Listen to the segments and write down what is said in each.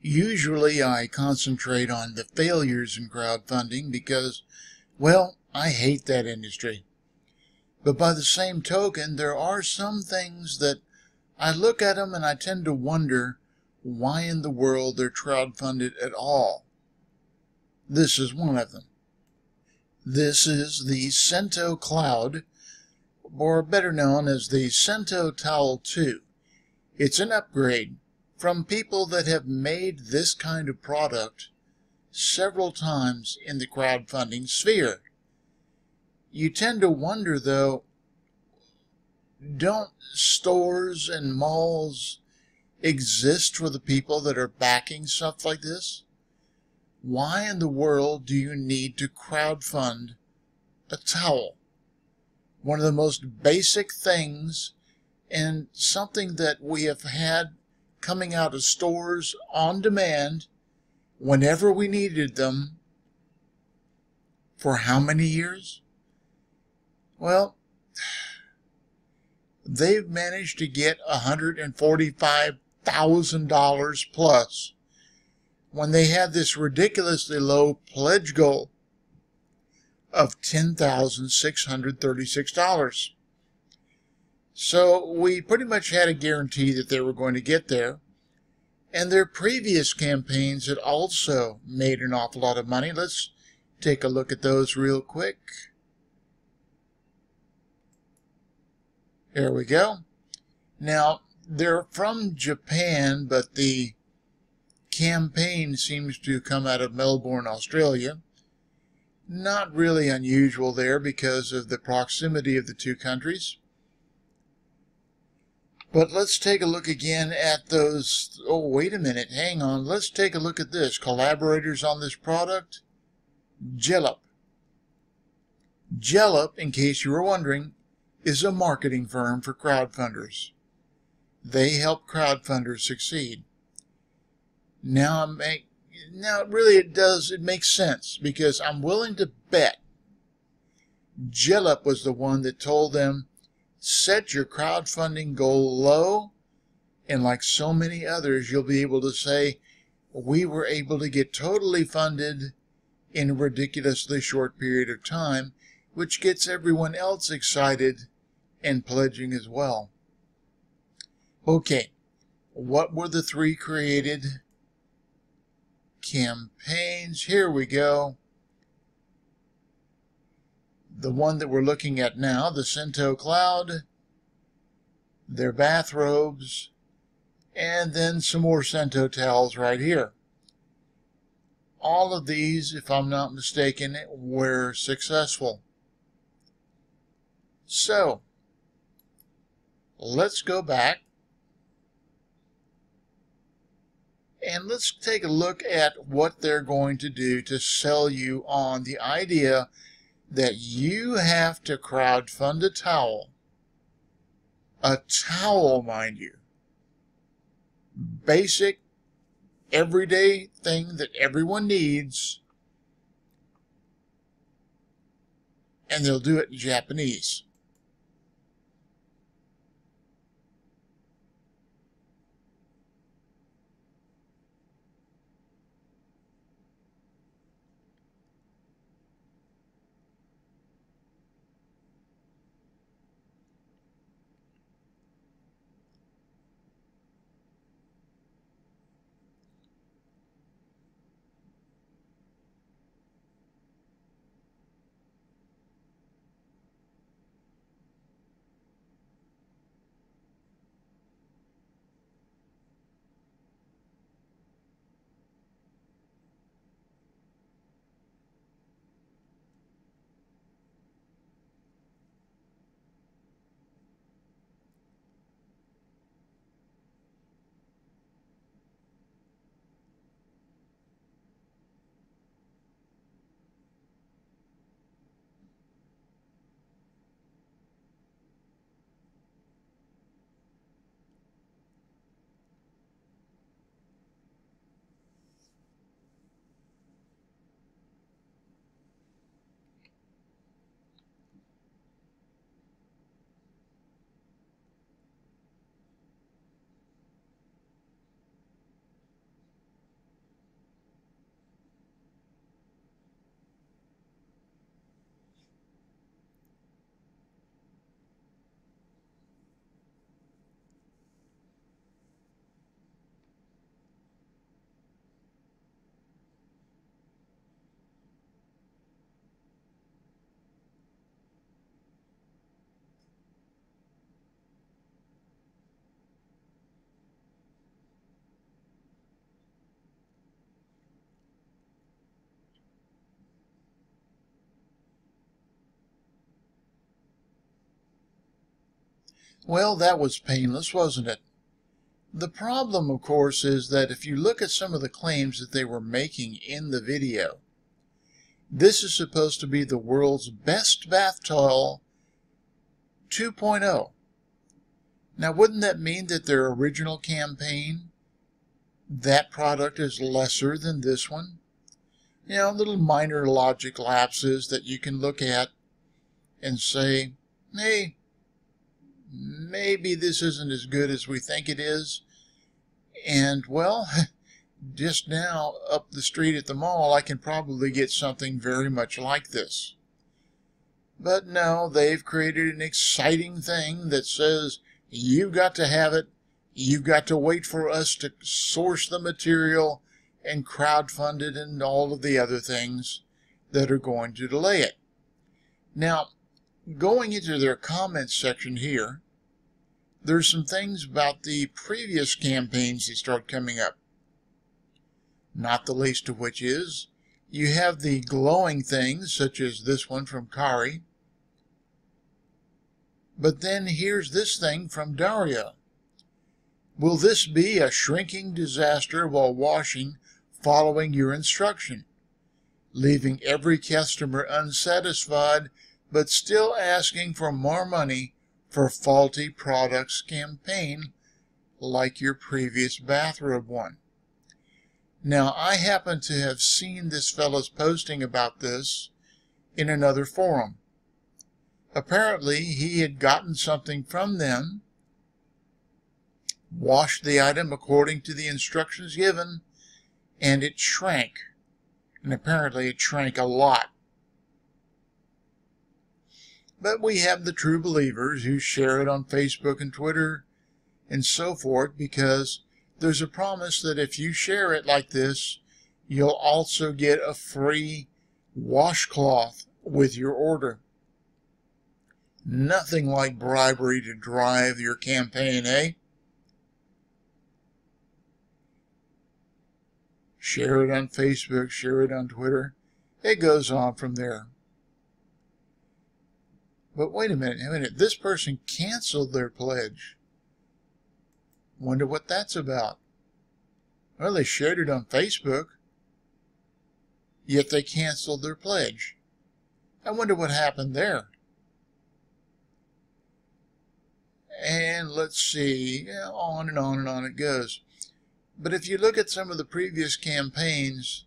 Usually I concentrate on the failures in crowdfunding because, well, I hate that industry. But by the same token, there are some things that I look at them and I tend to wonder why in the world they're crowdfunded at all. This is one of them. This is the Sento Cloud, or better known as the Sento Towel 2. It's an upgrade from people that have made this kind of product several times in the crowdfunding sphere. You tend to wonder, though, don't stores and malls exist for the people that are backing stuff like this? Why in the world do you need to crowdfund a towel? One of the most basic things and something that we have had coming out of stores on demand whenever we needed them for how many years? Well, they've managed to get $145,000 plus when they had this ridiculously low pledge goal of $10,636. So we pretty much had a guarantee that they were going to get there. And their previous campaigns had also made an awful lot of money. Let's take a look at those real quick. There we go. Now, they're from Japan, but the campaign seems to come out of Melbourne, Australia. Not really unusual there because of the proximity of the two countries. But let's take a look again at those. Oh, wait a minute. Hang on. Let's take a look at this. Collaborators on this product. Jellop. Jellop, in case you were wondering, is a marketing firm for crowdfunders. They help crowdfunders succeed. Now, I make, now really it does, it makes sense because I'm willing to bet Jellop was the one that told them set your crowdfunding goal low, and like so many others, you'll be able to say, we were able to get totally funded in a ridiculously short period of time, which gets everyone else excited and pledging as well. Okay, what were the three created campaigns? Here we go the one that we're looking at now, the Sento Cloud, their bathrobes, and then some more Sento towels right here. All of these, if I'm not mistaken, were successful. So, let's go back and let's take a look at what they're going to do to sell you on the idea that you have to crowdfund a towel. A towel, mind you. Basic, everyday thing that everyone needs. And they'll do it in Japanese. Well, that was painless, wasn't it? The problem, of course, is that if you look at some of the claims that they were making in the video, this is supposed to be the world's best bath towel 2.0. Now, wouldn't that mean that their original campaign, that product is lesser than this one? You know, little minor logic lapses that you can look at and say, hey, maybe this isn't as good as we think it is. And, well, just now up the street at the mall, I can probably get something very much like this. But no, they've created an exciting thing that says you've got to have it. You've got to wait for us to source the material and crowdfund it and all of the other things that are going to delay it. Now, going into their comments section here, there's some things about the previous campaigns that start coming up. Not the least of which is you have the glowing things, such as this one from Kari. But then here's this thing from Daria. Will this be a shrinking disaster while washing following your instruction, leaving every customer unsatisfied but still asking for more money for faulty products campaign like your previous bathrobe one? Now, I happen to have seen this fellow's posting about this in another forum. Apparently, he had gotten something from them, washed the item according to the instructions given, and it shrank. And apparently it shrank a lot. But we have the true believers who share it on Facebook and Twitter and so forth because there's a promise that if you share it like this, you'll also get a free washcloth with your order. Nothing like bribery to drive your campaign, eh? Share it on Facebook, share it on Twitter. It goes on from there. But wait a minute, a minute. This person canceled their pledge. Wonder what that's about. Well, they shared it on Facebook, yet they canceled their pledge. I wonder what happened there. And let's see, on and on and on it goes. But if you look at some of the previous campaigns,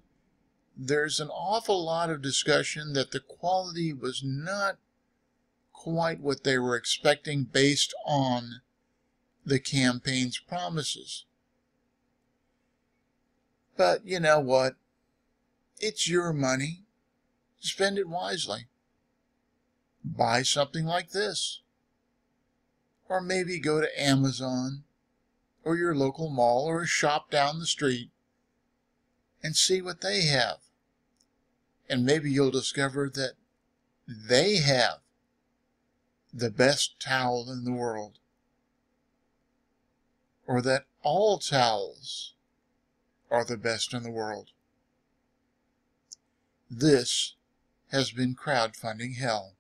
there's an awful lot of discussion that the quality was not quite what they were expecting based on the campaign's promises. But you know what? It's your money. Spend it wisely. Buy something like this. Or maybe go to Amazon or your local mall or a shop down the street and see what they have. And maybe you'll discover that they have the best towel in the world or that all towels are the best in the world. This has been crowdfunding hell.